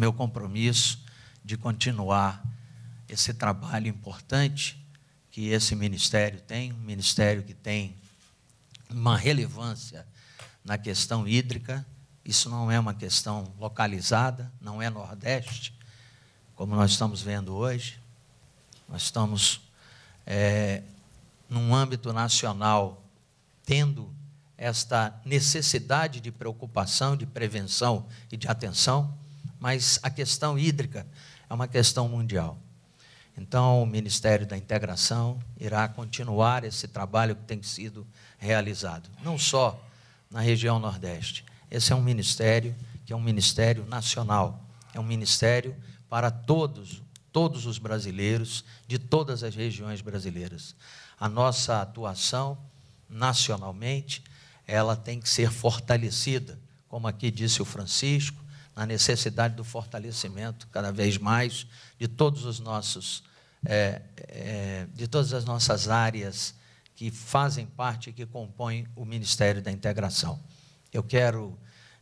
meu compromisso de continuar esse trabalho importante que esse ministério tem, um ministério que tem uma relevância na questão hídrica. Isso não é uma questão localizada, não é Nordeste, como nós estamos vendo hoje. Nós estamos é, num âmbito nacional tendo esta necessidade de preocupação, de prevenção e de atenção, mas a questão hídrica é uma questão mundial. Então, o Ministério da Integração irá continuar esse trabalho que tem sido realizado, não só na região Nordeste. Esse é um ministério que é um ministério nacional, é um ministério para todos, todos os brasileiros de todas as regiões brasileiras. A nossa atuação nacionalmente, ela tem que ser fortalecida, como aqui disse o Francisco, na necessidade do fortalecimento cada vez mais de todos os nossos é, é, de todas as nossas áreas que fazem parte, que compõem o Ministério da Integração. Eu quero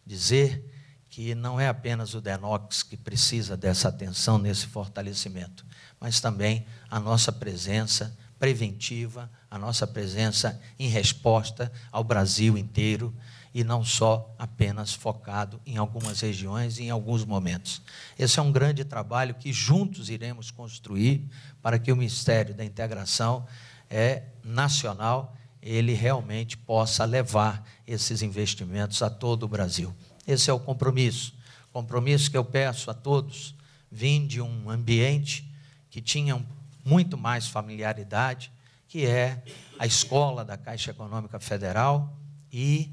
dizer que não é apenas o Denox que precisa dessa atenção, nesse fortalecimento, mas também a nossa presença preventiva, a nossa presença em resposta ao Brasil inteiro e não só apenas focado em algumas regiões e em alguns momentos. Esse é um grande trabalho que juntos iremos construir para que o Ministério da Integração é nacional ele realmente possa levar esses investimentos a todo o Brasil. Esse é o compromisso. Compromisso que eu peço a todos. Vim de um ambiente que tinha muito mais familiaridade, que é a escola da Caixa Econômica Federal e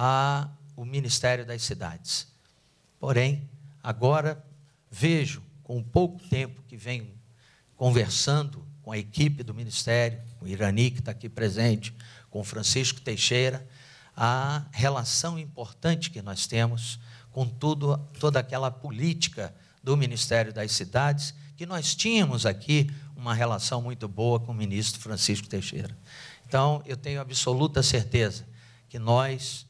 a, o Ministério das Cidades. Porém, agora vejo, com o pouco tempo que venho conversando com a equipe do Ministério, com o Irani, que está aqui presente, com Francisco Teixeira, a relação importante que nós temos com tudo, toda aquela política do Ministério das Cidades, que nós tínhamos aqui uma relação muito boa com o ministro Francisco Teixeira. Então, eu tenho absoluta certeza que nós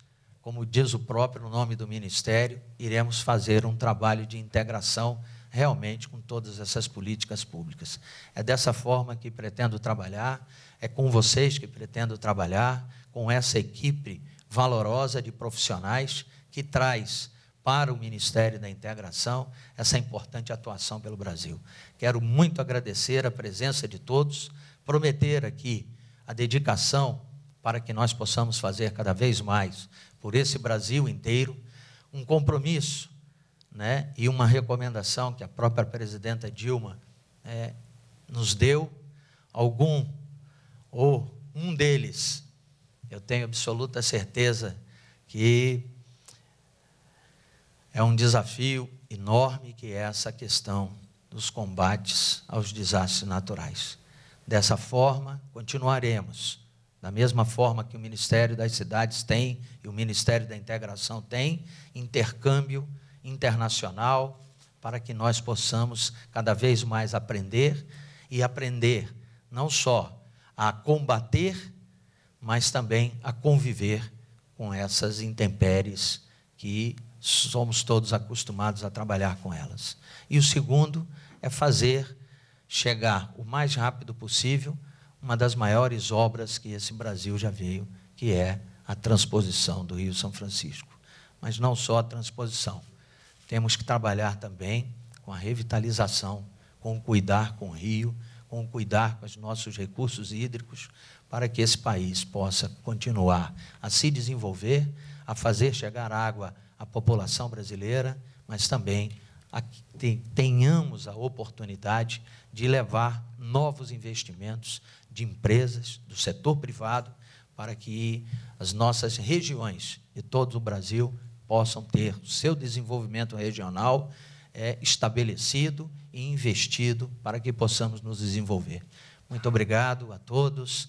como diz o próprio nome do ministério, iremos fazer um trabalho de integração realmente com todas essas políticas públicas. É dessa forma que pretendo trabalhar, é com vocês que pretendo trabalhar, com essa equipe valorosa de profissionais que traz para o Ministério da Integração essa importante atuação pelo Brasil. Quero muito agradecer a presença de todos, prometer aqui a dedicação para que nós possamos fazer cada vez mais por esse Brasil inteiro, um compromisso né, e uma recomendação que a própria presidenta Dilma é, nos deu, algum ou um deles, eu tenho absoluta certeza que é um desafio enorme que é essa questão dos combates aos desastres naturais. Dessa forma, continuaremos da mesma forma que o Ministério das Cidades tem e o Ministério da Integração tem, intercâmbio internacional para que nós possamos cada vez mais aprender e aprender não só a combater, mas também a conviver com essas intempéries que somos todos acostumados a trabalhar com elas. E o segundo é fazer chegar o mais rápido possível uma das maiores obras que esse Brasil já veio, que é a transposição do Rio São Francisco. Mas não só a transposição. Temos que trabalhar também com a revitalização, com o cuidar com o rio, com o cuidar com os nossos recursos hídricos, para que esse país possa continuar a se desenvolver, a fazer chegar água à população brasileira, mas também tenhamos a oportunidade de levar novos investimentos de empresas, do setor privado, para que as nossas regiões de todo o Brasil possam ter seu desenvolvimento regional é, estabelecido e investido para que possamos nos desenvolver. Muito obrigado a todos.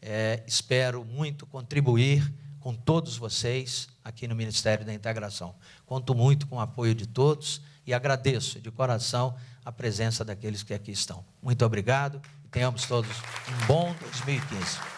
É, espero muito contribuir com todos vocês aqui no Ministério da Integração. Conto muito com o apoio de todos e agradeço de coração a presença daqueles que aqui estão. Muito obrigado tenhamos todos um bom 2015.